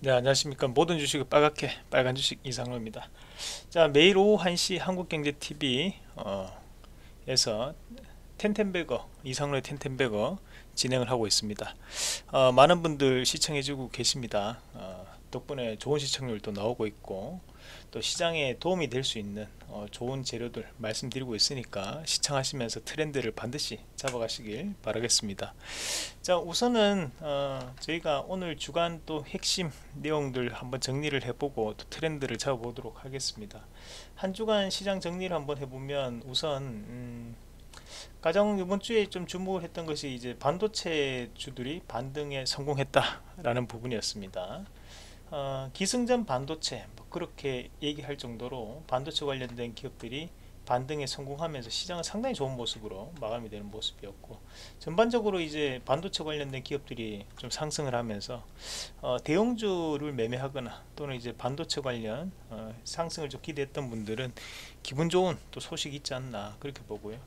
네 안녕하십니까. 모든 주식을 빨갛게 빨간 주식 이상로입니다. 자 매일 오후 1시 한국경제TV 어, 에서 텐텐베거 이상로의 텐텐베거 진행을 하고 있습니다. 어, 많은 분들 시청해 주고 계십니다. 어, 덕분에 좋은 시청률도 나오고 있고 또 시장에 도움이 될 수 있는 어, 좋은 재료들 말씀드리고 있으니까 시청하시면서 트렌드를 반드시 잡아가시길 바라겠습니다 자 우선은 어, 저희가 오늘 주간 또 핵심 내용들 한번 정리를 해보고 또 트렌드를 잡아보도록 하겠습니다 한 주간 시장 정리를 한번 해보면 우선 음, 가장 이번 주에 좀 주목을 했던 것이 이제 반도체 주들이 반등에 성공했다라는 부분이었습니다. 어, 기승전 반도체 뭐 그렇게 얘기할 정도로 반도체 관련된 기업들이 반등에 성공하면서 시장은 상당히 좋은 모습으로 마감이 되는 모습이었고 전반적으로 이제 반도체 관련된 기업들이 좀 상승을 하면서 어, 대형주를 매매하거나 또는 이제 반도체 관련 어, 상승을 좀 기대했던 분들은 기분 좋은 또 소식이 있지 않나 그렇게 보고요.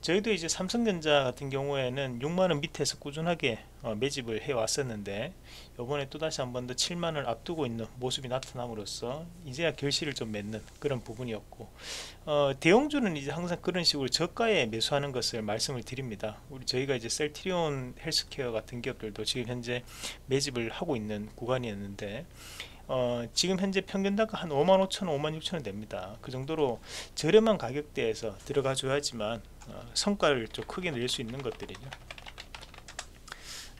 저희도 이제 삼성전자 같은 경우에는 6만원 밑에서 꾸준하게 어, 매집을 해 왔었는데 요번에 또다시 한 번 더 7만원을 앞두고 있는 모습이 나타남으로써 이제야 결실을 좀 맺는 그런 부분이었고 어, 대형주는 이제 항상 그런 식으로 저가에 매수하는 것을 말씀을 드립니다. 우리 저희가 이제 셀트리온 헬스케어 같은 기업들도 지금 현재 매집을 하고 있는 구간이었는데 어, 지금 현재 평균 단가 한 5만 5천 원, 5만 6천 원 됩니다. 그 정도로 저렴한 가격대에서 들어가 줘야지만 어, 성과를 좀 크게 낼 수 있는 것들이죠.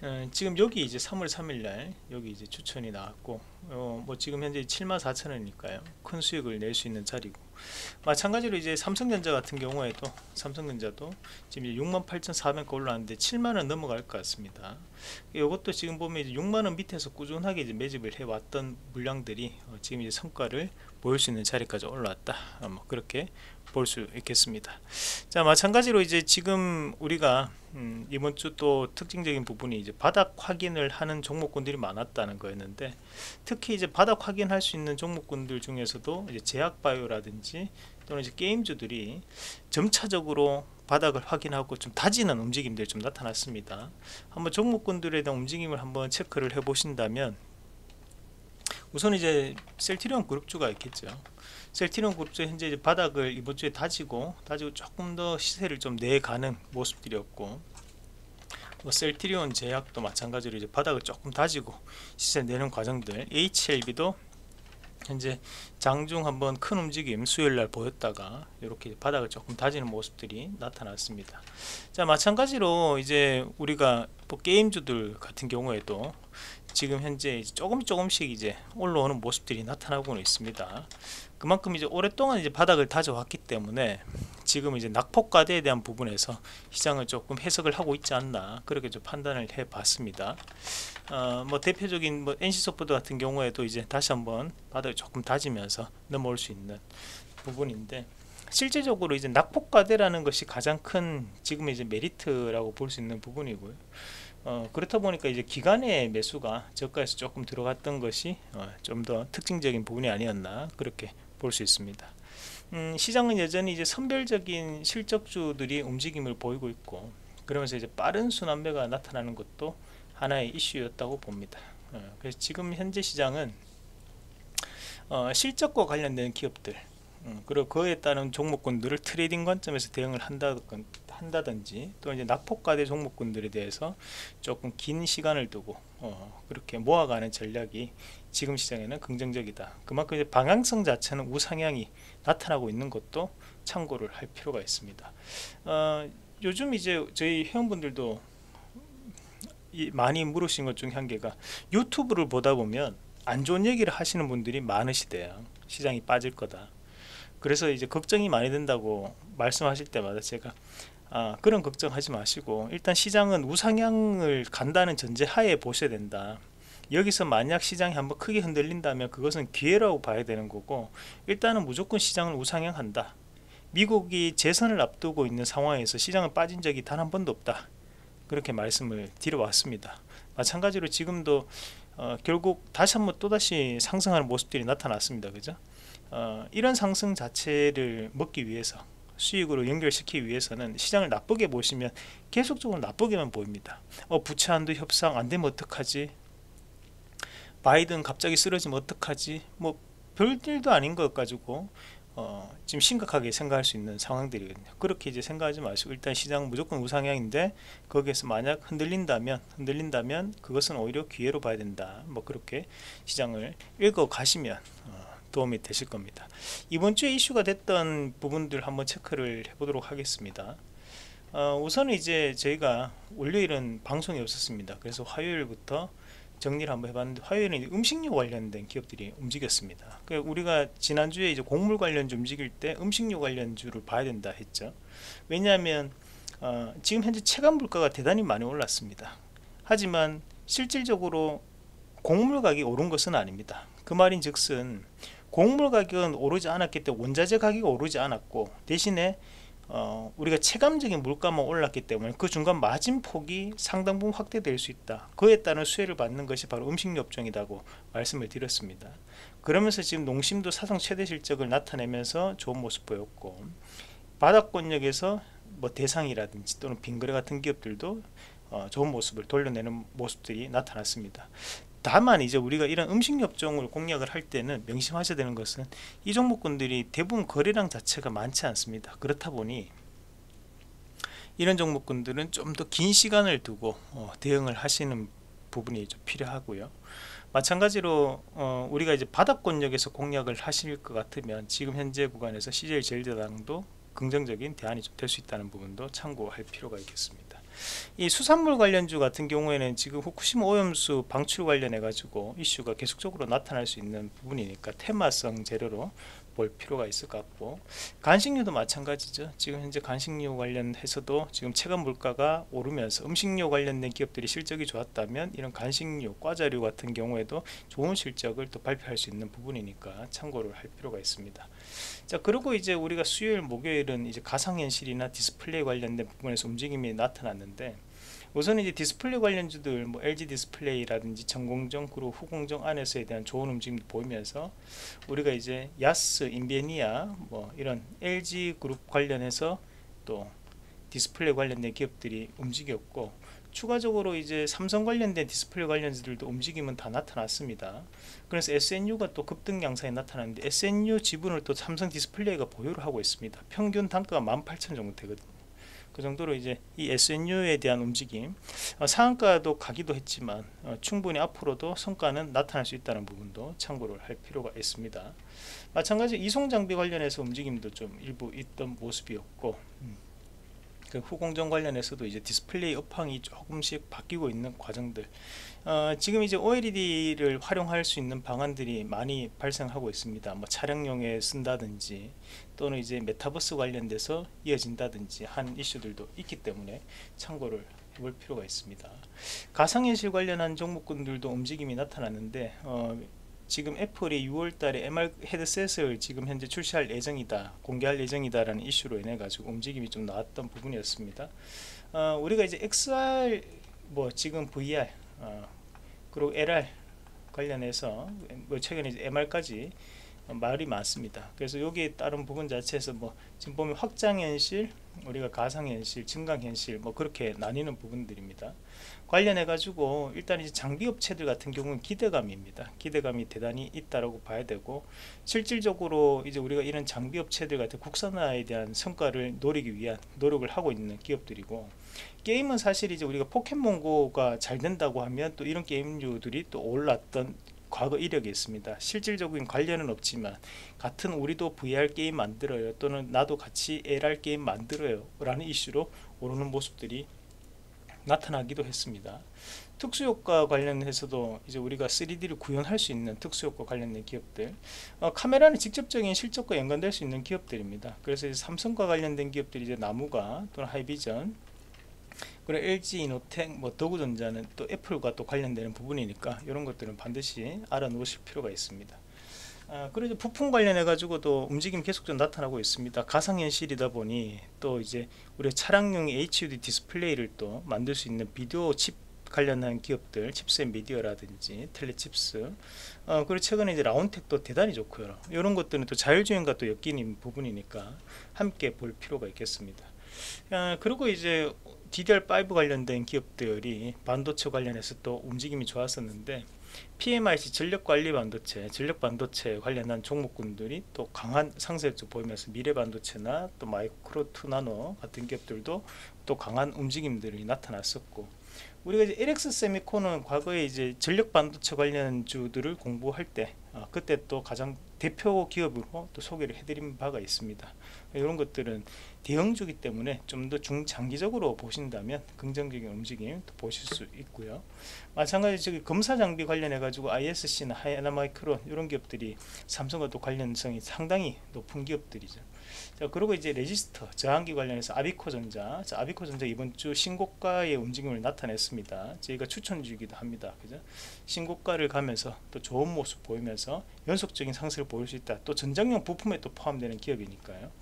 어, 지금 여기 이제 3월 3일날 여기 이제 추천이 나왔고 어, 뭐 지금 현재 7만 4천 원이니까요 큰 수익을 낼 수 있는 자리고 마찬가지로 이제 삼성전자 같은 경우에도 삼성전자도 지금 68,400가 올라왔는데 7만원 넘어갈 것 같습니다. 이것도 지금 보면 이제 6만원 밑에서 꾸준하게 이제 매집을 해왔던 물량들이 어, 지금 이제 성과를 보일 수 있는 자리까지 올라왔다. 어, 뭐 그렇게 볼 수 있겠습니다. 자 마찬가지로 이제 지금 우리가 음, 이번 주 또 특징적인 부분이 이제 바닥 확인을 하는 종목군들이 많았다는 거였는데 특히 이제 바닥 확인할 수 있는 종목군들 중에서도 이제 제약바이오라든지 또는 이제 게임주들이 점차적으로 바닥을 확인하고 좀 다지는 움직임들이 좀 나타났습니다. 한번 종목군들에 대한 움직임을 한번 체크를 해 보신다면 우선 이제 셀티리온 그룹주가 있겠죠. 셀티리온 그룹주 현재 이제 바닥을 이번 주에 다지고 다지고 조금 더 시세를 좀 내가는 모습들이었고 뭐 셀티리온 제약도 마찬가지로 이제 바닥을 조금 다지고 시세 내는 과정들 HLB도 현재 장중 한번 큰 움직임 수요일 날 보였다가 이렇게 바닥을 조금 다지는 모습들이 나타났습니다. 자 마찬가지로 이제 우리가 뭐 게임주들 같은 경우에도 지금 현재 조금 조금씩 이제 올라오는 모습들이 나타나고는 있습니다. 그만큼 이제 오랫동안 이제 바닥을 다져왔기 때문에 지금 이제 낙폭과대에 대한 부분에서 시장을 조금 해석을 하고 있지 않나 그렇게 좀 판단을 해 봤습니다. 어, 뭐 대표적인 뭐 NC소프트 같은 경우에도 이제 다시 한번 바닥을 조금 다지면서 넘어올 수 있는 부분인데 실제적으로 이제 낙폭과대라는 것이 가장 큰 지금 이제 메리트라고 볼 수 있는 부분이고요. 어, 그렇다 보니까 이제 기간의 매수가 저가에서 조금 들어갔던 것이 어, 좀 더 특징적인 부분이 아니었나 그렇게 볼 수 있습니다 음, 시장은 여전히 이제 선별적인 실적주들이 움직임을 보이고 있고 그러면서 이제 빠른 순환매가 나타나는 것도 하나의 이슈였다고 봅니다. 어, 그래서 지금 현재 시장은 어, 실적과 관련된 기업들 음, 그리고 그에 따른 종목군들을 trading 관점에서 대응을 한다, 한다든지 또 이제 낙폭과대 종목군들에 대해서 조금 긴 시간을 두고 어, 그렇게 모아가는 전략이 지금 시장에는 긍정적이다. 그만큼 이제 방향성 자체는 우상향이 나타나고 있는 것도 참고를 할 필요가 있습니다. 어, 요즘 이제 저희 회원분들도 많이 물으신 것중한 개가 유튜브를 보다 보면 안 좋은 얘기를 하시는 분들이 많으시대요. 시장이 빠질 거다. 그래서 이제 걱정이 많이 된다고 말씀하실 때마다 제가 아, 그런 걱정하지 마시고 일단 시장은 우상향을 간다는 전제 하에 보셔야 된다. 여기서 만약 시장이 한번 크게 흔들린다면 그것은 기회라고 봐야 되는 거고 일단은 무조건 시장을 우상향한다. 미국이 재선을 앞두고 있는 상황에서 시장을 빠진 적이 단 한 번도 없다. 그렇게 말씀을 드려 왔습니다. 마찬가지로 지금도 어, 결국 다시 한번 또다시 상승하는 모습들이 나타났습니다. 그죠? 어, 이런 상승 자체를 먹기 위해서 수익으로 연결시키기 위해서는 시장을 나쁘게 보시면 계속적으로 나쁘게만 보입니다. 어, 부채 한도 협상 안 되면 어떡하지? 바이든 갑자기 쓰러지면 어떡하지 뭐 별일도 아닌 것 가지고 어, 지금 심각하게 생각할 수 있는 상황들이거든요. 그렇게 이제 생각하지 마시고 일단 시장 무조건 우상향인데 거기에서 만약 흔들린다면 흔들린다면 그것은 오히려 기회로 봐야 된다. 뭐 그렇게 시장을 읽어 가시면 어, 도움이 되실 겁니다. 이번 주에 이슈가 됐던 부분들 한번 체크를 해보도록 하겠습니다. 어, 우선은 이제 저희가 월요일은 방송이 없었습니다. 그래서 화요일부터 정리를 한번 해봤는데 화요일은 음식료 관련된 기업들이 움직였습니다. 그 우리가 지난주에 이제 곡물 관련주 움직일 때 음식료 관련주를 봐야 된다 했죠. 왜냐하면 어, 지금 현재 체감 물가가 대단히 많이 올랐습니다. 하지만 실질적으로 곡물 가격이 오른 것은 아닙니다. 그 말인즉슨 곡물 가격은 오르지 않았기 때문에 원자재 가격이 오르지 않았고 대신에 어, 우리가 체감적인 물가만 올랐기 때문에 그 중간 마진 폭이 상당 부분 확대될 수 있다. 그에 따른 수혜를 받는 것이 바로 음식료 업종이라고 말씀을 드렸습니다. 그러면서 지금 농심도 사상 최대 실적을 나타내면서 좋은 모습 보였고 바닥권역에서 뭐 대상이라든지 또는 빙그레 같은 기업들도 어, 좋은 모습을 돌려내는 모습들이 나타났습니다. 다만 이제 우리가 이런 음식 업종을 공략을 할 때는 명심하셔야 되는 것은 이 종목군들이 대부분 거래량 자체가 많지 않습니다. 그렇다 보니 이런 종목군들은 좀 더 긴 시간을 두고 어, 대응을 하시는 부분이 좀 필요하고요. 마찬가지로 어, 우리가 이제 바닥권역에서 공략을 하실 것 같으면 지금 현재 구간에서 CJ 제일대당도 긍정적인 대안이 좀 될 수 있다는 부분도 참고할 필요가 있겠습니다. 이 수산물 관련주 같은 경우에는 지금 후쿠시마 오염수 방출 관련해 가지고 이슈가 계속적으로 나타날 수 있는 부분이니까 테마성 재료로 볼 필요가 있을 것 같고. 간식류도 마찬가지죠. 지금 현재 간식류 관련해서도 지금 체감 물가가 오르면서 음식료 관련된 기업들이 실적이 좋았다면 이런 간식류 과자류 같은 경우에도 좋은 실적을 또 발표할 수 있는 부분이니까 참고를 할 필요가 있습니다. 자 그리고 이제 우리가 수요일 목요일은 이제 가상현실이나 디스플레이 관련된 부분에서 움직임이 나타났는데 우선 이제 디스플레이 관련주들 뭐 LG 디스플레이라든지 전공정 그리고 후공정 안에서에 대한 좋은 움직임도 보이면서 우리가 이제 야스, 인베니아 뭐 이런 LG 그룹 관련해서 또 디스플레이 관련된 기업들이 움직였고 추가적으로 이제 삼성 관련된 디스플레이 관련주들도 움직임은 다 나타났습니다. 그래서 SNU가 또 급등 양상이 나타났는데 SNU 지분을 또 삼성 디스플레이가 보유를 하고 있습니다. 평균 단가가 18,000 정도 되거든요. 그 정도로 이제 이 SNU에 대한 움직임 어, 상한가도 가기도 했지만 어, 충분히 앞으로도 성과는 나타날 수 있다는 부분도 참고를 할 필요가 있습니다. 마찬가지 이송 장비 관련해서 움직임도 좀 일부 있던 모습이었고 음. 그 후공정 관련해서도 이제 디스플레이 업황이 조금씩 바뀌고 있는 과정들 어, 지금 이제 OLED를 활용할 수 있는 방안들이 많이 발생하고 있습니다. 뭐 차량용에 쓴다든지 또는 이제 메타버스 관련돼서 이어진다든지 한 이슈들도 있기 때문에 참고를 해볼 필요가 있습니다. 가상현실 관련한 종목군들도 움직임이 나타났는데 어, 지금 애플이 6월달에 MR 헤드셋을 지금 현재 출시할 예정이다 공개할 예정이다라는 이슈로 인해 가지고 움직임이 좀 나왔던 부분이었습니다. 어, 우리가 이제 XR 뭐 지금 VR 어, 그리고 LR 관련해서 뭐 최근에 MR까지 말이 많습니다. 그래서 여기에 따른 부분 자체에서 뭐 지금 보면 확장현실, 우리가 가상현실, 증강현실 뭐 그렇게 나뉘는 부분들입니다. 관련해 가지고 일단 이제 장비 업체들 같은 경우는 기대감입니다. 기대감이 대단히 있다라고 봐야 되고 실질적으로 이제 우리가 이런 장비 업체들 같은 국산화에 대한 성과를 노리기 위한 노력을 하고 있는 기업들이고 게임은 사실 이제 우리가 포켓몬고가 잘 된다고 하면 또 이런 게임류들이 또 올랐던 과거 이력이 있습니다. 실질적인 관련은 없지만 같은 우리도 VR 게임 만들어요 또는 나도 같이 LR 게임 만들어요 라는 이슈로 오르는 모습들이 나타나기도 했습니다. 특수효과 관련해서도 이제 우리가 3D를 구현할 수 있는 특수효과 관련된 기업들 어, 카메라는 직접적인 실적과 연관될 수 있는 기업들입니다. 그래서 삼성과 관련된 기업들이 이제 나무가 또는 하이비전 그리고 LG 이노텍, 뭐 더구전자는 또 애플과 또 관련되는 부분이니까 이런 것들은 반드시 알아놓으실 필요가 있습니다. 아, 그리고 부품 관련해 가지고도 움직임 계속 좀 나타나고 있습니다. 가상현실이다 보니 또 이제 우리 차량용 HUD 디스플레이를 또 만들 수 있는 비디오 칩 관련한 기업들 칩스앤미디어라든지 텔레칩스. 어, 그리고 최근에 이제 라온텍도 대단히 좋고요. 이런 것들은 또 자율주행과 또 엮이는 부분이니까 함께 볼 필요가 있겠습니다. 아, 그리고 이제 DDR5 관련된 기업들이 반도체 관련해서 또 움직임이 좋았었는데 PMIC 전력관리 반도체, 전력 반도체 관련한 종목군들이 또 강한 상승을 보이면서 미래반도체나 또 마이크로투나노 같은 기업들도 또 강한 움직임들이 나타났었고 우리가 이제 LX 세미콘은 과거에 이제 전력 반도체 관련 주들을 공부할 때 어, 그때 또 가장 대표 기업으로 또 소개를 해드린 바가 있습니다. 이런 것들은 대형주기 때문에 좀 더 중장기적으로 보신다면 긍정적인 움직임 보실 수 있고요. 마찬가지 저기 검사 장비 관련해 가지고 ISC나 하이나마이크론 이런 기업들이 삼성과 또 관련성이 상당히 높은 기업들이죠. 자 그리고 이제 resistor 저항기 관련해서 아비코전자. 자, 아비코전자 이번 주 신고가의 움직임을 나타냈습니다. 저희가 추천주기도 합니다. 그죠? 신고가를 가면서 또 좋은 모습 보이면서 연속적인 상승을 보일 수 있다. 또 전장용 부품에 또 포함되는 기업이니까요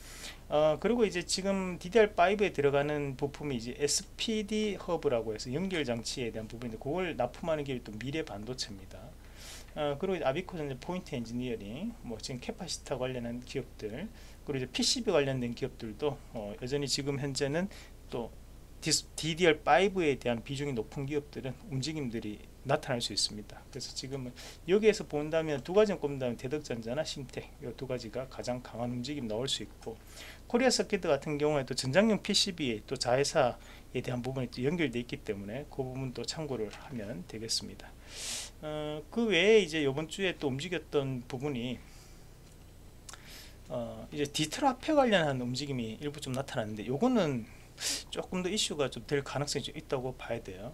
어, 그리고 이제 지금 DDR5에 들어가는 부품이 이제 SPD 허브라고 해서 연결 장치에 대한 부분인데 그걸 납품하는 게 또 미래 반도체입니다. 어, 그리고 아비코 전자 포인트 엔지니어링 뭐 지금 capacitor 관련한 기업들 그리고 이제 PCB 관련된 기업들도 어, 여전히 지금 현재는 또 DDR5에 대한 비중이 높은 기업들은 움직임들이 나타날 수 있습니다. 그래서 지금은 여기에서 본다면 두 가지 꼽는다면 대덕전자나 심텍 이 두 가지가 가장 강한 움직임 나올 수 있고 코리아 서킷 같은 경우에도 전장용 PCB에 또 자회사에 대한 부분이 연결되어 있기 때문에 그 부분도 참고를 하면 되겠습니다. 어, 그 외에 이제 이번 주에 또 움직였던 부분이 어, 이제 디지털 화폐 관련한 움직임이 일부 좀 나타났는데 요거는 조금 더 이슈가 좀 될 가능성이 좀 있다고 봐야 돼요.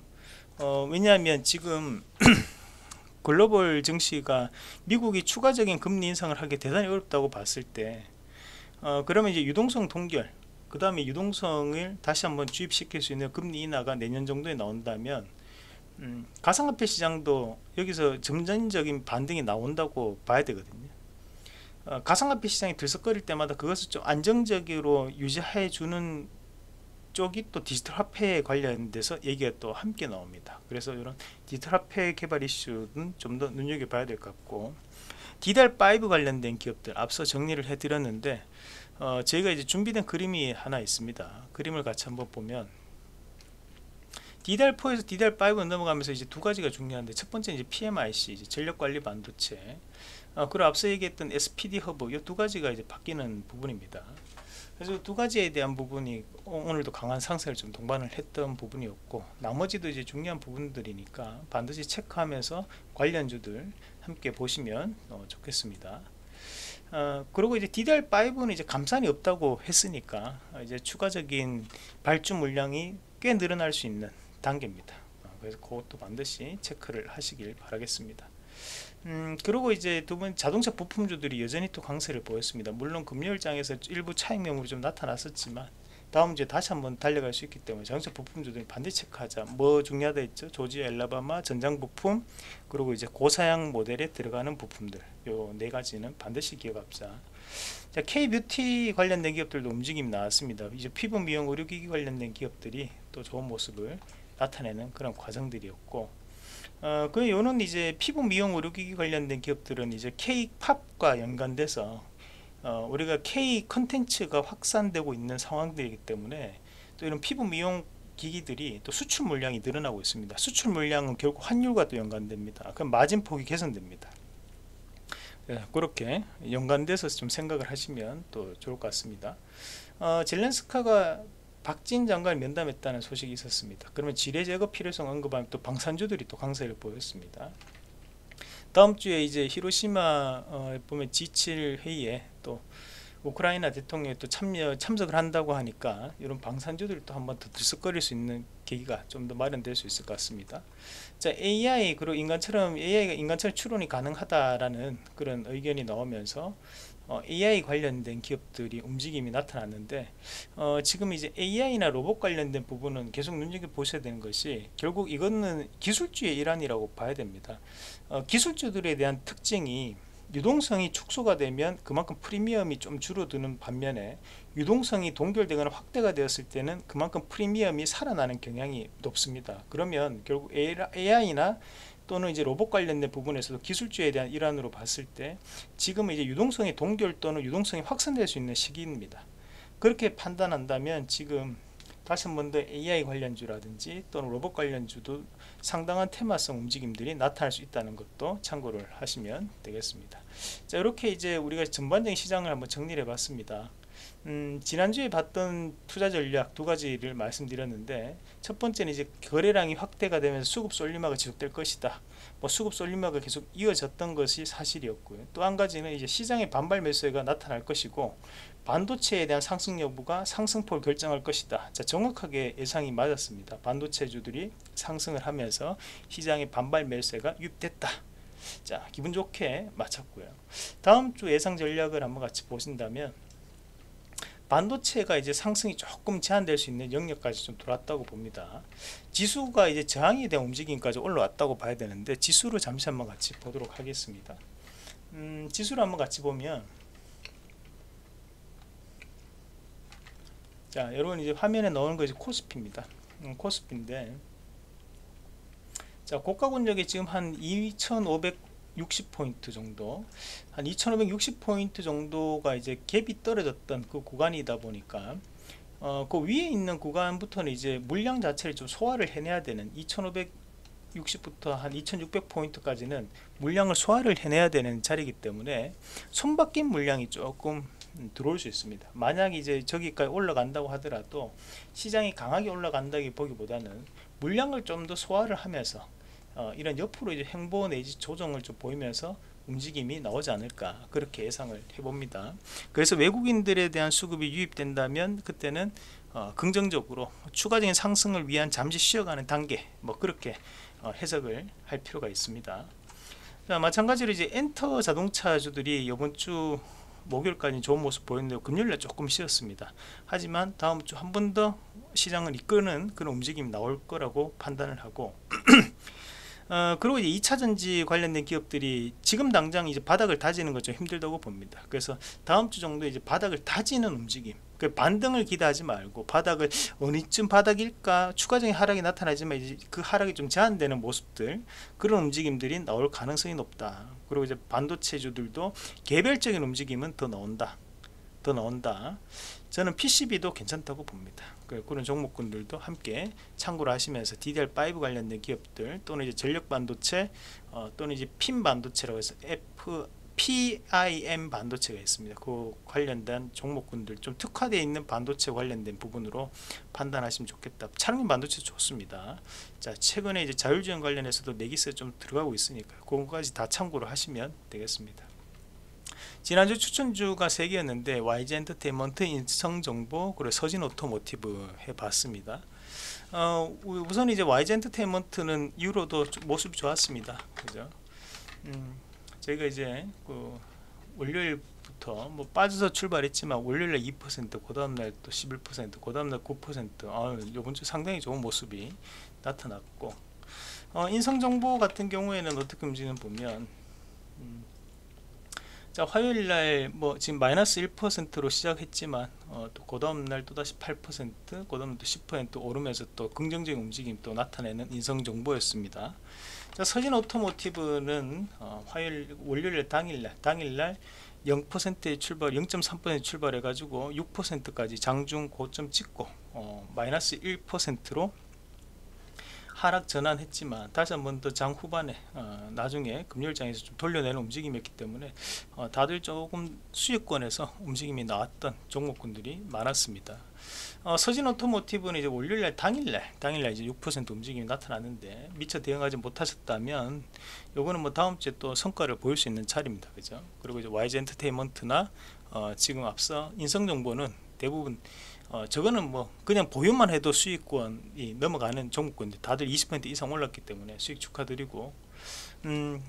어, 왜냐하면 지금 글로벌 증시가 미국이 추가적인 금리 인상을 하기 대단히 어렵다고 봤을 때 어, 그러면 이제 유동성 동결 그 다음에 유동성을 다시 한번 주입시킬 수 있는 금리 인하가 내년 정도에 나온다면 음, 가상화폐 시장도 여기서 점진적인 반등이 나온다고 봐야 되거든요. 어, 가상화폐 시장이 들썩거릴 때마다 그것을 좀 안정적으로 유지해 주는 쪽이 또 디지털 화폐에 관련돼서 얘기가 또 함께 나옵니다. 그래서 이런 디지털 화폐 개발 이슈는 좀 더 눈여겨봐야 될 것 같고 DDR5 관련된 기업들 앞서 정리를 해드렸는데 어, 저희가 이제 준비된 그림이 하나 있습니다. 그림을 같이 한번 보면 DDR4에서 DDR5로 넘어가면서 이제 두 가지가 중요한데 첫 번째 이제 PMIC 이제 전력 관리 반도체 어, 그리고 앞서 얘기했던 SPD 허브 이 두 가지가 이제 바뀌는 부분입니다. 그래서 두 가지에 대한 부분이 오늘도 강한 상승을 좀 동반을 했던 부분이었고 나머지도 이제 중요한 부분들이니까 반드시 체크하면서 관련주들 함께 보시면 어, 좋겠습니다. 어, 그리고 이제 DDR5는 이제 감산이 없다고 했으니까 이제 추가적인 발주 물량이 꽤 늘어날 수 있는 단계입니다. 어, 그래서 그것도 반드시 체크를 하시길 바라겠습니다. 음, 그리고 이제 두 번 자동차 부품주들이 여전히 또 강세를 보였습니다. 물론 금요일장에서 일부 차익 매물이 좀 나타났었지만 다음 주에 다시 한번 달려갈 수 있기 때문에 자동차 부품주들 반드시 체크하자. 뭐 중요하다 했죠? 조지아 엘라바마 전장 부품 그리고 이제 고사양 모델에 들어가는 부품들 요 네 가지는 반드시 기억합자. 자, K뷰티 관련된 기업들도 움직임이 나왔습니다. 이제 피부 미용 의료기기 관련된 기업들이 또 좋은 모습을 나타내는 그런 과정들이었고 어, 그 요는 이제 피부 미용 의료기기 관련된 기업들은 이제 K-팝과 연관돼서 어, 우리가 K 컨텐츠가 확산되고 있는 상황들이기 때문에 또 이런 피부 미용 기기들이 또 수출 물량이 늘어나고 있습니다. 수출 물량은 결국 환율과 또 연관됩니다. 그럼 마진 폭이 개선됩니다. 네, 그렇게 연관돼서 좀 생각을 하시면 또 좋을 것 같습니다. 어, 젤렌스카가 박진 장관을 면담했다는 소식이 있었습니다. 그러면 지뢰 제거 필요성 언급하면 또 방산주들이 또 강세를 보였습니다. 다음 주에 이제 히로시마 어, 보면 G7 회의에 또 우크라이나 대통령이 또 참여 참석을 한다고 하니까 이런 방산주들이 또 한번 더 들썩거릴 수 있는 계기가 좀 더 마련될 수 있을 것 같습니다. 자 AI 그리고 인간처럼 AI가 인간처럼 추론이 가능하다라는 그런 의견이 나오면서 어, AI 관련된 기업들이 움직임이 나타났는데 어, 지금 이제 AI나 로봇 관련된 부분은 계속 눈여겨 보셔야 되는 것이 결국 이거는 기술주의 일환이라고 봐야 됩니다. 어, 기술주들에 대한 특징이 유동성이 축소가 되면 그만큼 프리미엄이 좀 줄어드는 반면에 유동성이 동결되거나 확대가 되었을 때는 그만큼 프리미엄이 살아나는 경향이 높습니다. 그러면 결국 AI나 또는 이제 로봇 관련된 부분에서도 기술주에 대한 일환으로 봤을 때 지금은 이제 유동성이 동결 또는 유동성이 확산될 수 있는 시기입니다. 그렇게 판단한다면 지금 다시 한 번 더 AI 관련주라든지 또는 로봇 관련주도 상당한 테마성 움직임들이 나타날 수 있다는 것도 참고를 하시면 되겠습니다. 자 이렇게 이제 우리가 전반적인 시장을 한번 정리해 봤습니다. 음, 지난주에 봤던 투자 전략 두 가지를 말씀드렸는데 첫 번째는 이제 거래량이 확대가 되면서 수급 쏠림화가 지속될 것이다. 뭐 수급 쏠림화가 계속 이어졌던 것이 사실이었고요. 또 한 가지는 이제 시장의 반발 매수가 나타날 것이고 반도체에 대한 상승 여부가 상승폭을 결정할 것이다. 자, 정확하게 예상이 맞았습니다. 반도체주들이 상승을 하면서 시장의 반발 매수가 유입됐다. 자, 기분 좋게 맞췄고요. 다음 주 예상 전략을 한번 같이 보신다면 반도체가 이제 상승이 조금 제한될 수 있는 영역까지 좀 돌았다고 봅니다. 지수가 이제 저항에 대한 움직임까지 올라왔다고 봐야 되는데 지수를 잠시 한번 같이 보도록 하겠습니다. 음, 지수를 한번 같이 보면 자 여러분 이제 화면에 넣은 것이 코스피입니다. 음, 코스피인데 자 고가 권역이 지금 한 2,500 60포인트 정도 한 2560포인트 정도가 이제 갭이 떨어졌던 그 구간이다 보니까 어, 그 위에 있는 구간부터는 이제 물량 자체를 좀 소화를 해내야 되는 2560부터 한 2600포인트까지는 물량을 소화를 해내야 되는 자리이기 때문에 손바뀐 물량이 조금 들어올 수 있습니다. 만약 이제 저기까지 올라간다고 하더라도 시장이 강하게 올라간다기 보기보다는 물량을 좀 더 소화를 하면서 어, 이런 옆으로 이제 행보 내지 조정을 좀 보이면서 움직임이 나오지 않을까 그렇게 예상을 해봅니다. 그래서 외국인들에 대한 수급이 유입된다면 그때는 어, 긍정적으로 추가적인 상승을 위한 잠시 쉬어가는 단계 뭐 그렇게 어, 해석을 할 필요가 있습니다. 자, 마찬가지로 이제 엔터 자동차주들이 이번 주 목요일까지 좋은 모습 보였는데 금요일날 조금 쉬었습니다. 하지만 다음 주 한 번 더 시장을 이끄는 그런 움직임이 나올 거라고 판단을 하고 어, 그리고 이제 2차 전지 관련된 기업들이 지금 당장 이제 바닥을 다지는 것좀 힘들다고 봅니다. 그래서 다음 주 정도 이제 바닥을 다지는 움직임. 그 반등을 기대하지 말고 바닥을 어느쯤 바닥일까 추가적인 하락이 나타나지만 이제 그 하락이 좀 제한되는 모습들 그런 움직임들이 나올 가능성이 높다. 그리고 이제 반도체주들도 개별적인 움직임은 더 나온다. 더 나온다. 저는 PCB도 괜찮다고 봅니다. 그, 그런 종목군들도 함께 참고를 하시면서 DDR5 관련된 기업들 또는 이제 전력 반도체 어, 또는 이제 PIM 반도체라고 해서 F PIM 반도체가 있습니다. 그 관련된 종목군들 좀 특화되어 있는 반도체 관련된 부분으로 판단하시면 좋겠다. 차량용 반도체 좋습니다. 자 최근에 이제 자율주행 관련해서도 내기세 좀 들어가고 있으니까 그거까지 다 참고를 하시면 되겠습니다. 지난주 추천주가 3개였는데 YG 엔터테인먼트, 인성정보, 그리고 서진 오토모티브 해봤습니다. 어, 우선 이제 YG 엔터테인먼트는 유로도 모습이 좋았습니다. 그죠? 음, 저희가 이제 그 월요일부터 뭐 빠져서 출발했지만 월요일에 2%, 그 다음날 또 11%, 그 다음날 9%, 아, 이번 주 상당히 좋은 모습이 나타났고, 어, 인성정보 같은 경우에는 어떻게 움직이는 보면, 음, 자 화요일 날 뭐 지금 마이너스 1%로 시작했지만 어, 또그 다음 날 또다시 8%그 다음 또10% 오르면서 또 긍정적인 움직임 또 나타내는 인성 정보였습니다 자 서진 오토모티브는 어, 화요일 월요일 당일날 당일날 0%의 출발 0.3% 출발해 가지고 6%까지 장중 고점 찍고 어, 마이너스 1%로 하락 전환했지만 다시 한번 더 장 후반에 어, 나중에 금요일장에서 좀 돌려내는 움직임이었기 때문에 어, 다들 조금 수익권에서 움직임이 나왔던 종목군들이 많았습니다. 어, 서진 오토모티브는 이제 월요일날 당일날 당일날 이제 6% 움직임이 나타났는데 미처 대응하지 못하셨다면 요거는 뭐 다음 주에 또 성과를 보일 수 있는 차례입니다. 그죠? 그리고 이제 YG 엔터테인먼트나 어, 지금 앞서 인성 정보는 대부분 어, 저거는 뭐 그냥 보유만 해도 수익권이 넘어가는 종목군데 다들 20% 이상 올랐기 때문에 수익 축하드리고 음,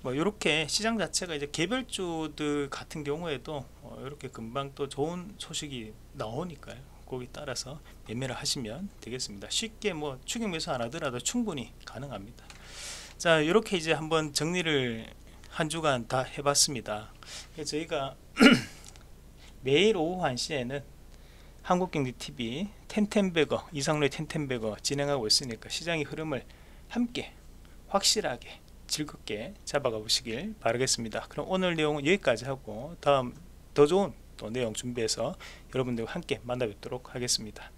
뭐 이렇게 시장 자체가 이제 개별주들 같은 경우에도 어, 이렇게 금방 또 좋은 소식이 나오니까요. 거기 따라서 매매를 하시면 되겠습니다. 쉽게 뭐 추격 매수 안 하더라도 충분히 가능합니다. 자 이렇게 이제 한번 정리를 한 주간 다 해봤습니다. 저희가 매일 오후 1시에는 한국경제TV 텐텐베거 이상로의 텐텐베거 진행하고 있으니까 시장의 흐름을 함께 확실하게 즐겁게 잡아가 보시길 바라겠습니다. 그럼 오늘 내용은 여기까지 하고 다음 더 좋은 또 내용 준비해서 여러분들과 함께 만나 뵙도록 하겠습니다.